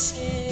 skin.